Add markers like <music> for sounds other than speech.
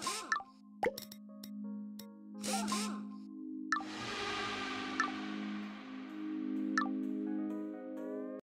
Oh! <laughs>